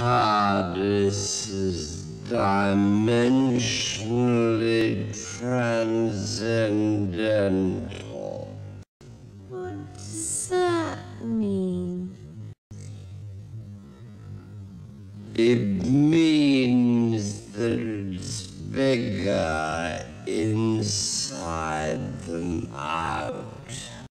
TARDIS is dimensionally transcendental. What does that mean? It means that it's bigger inside than I.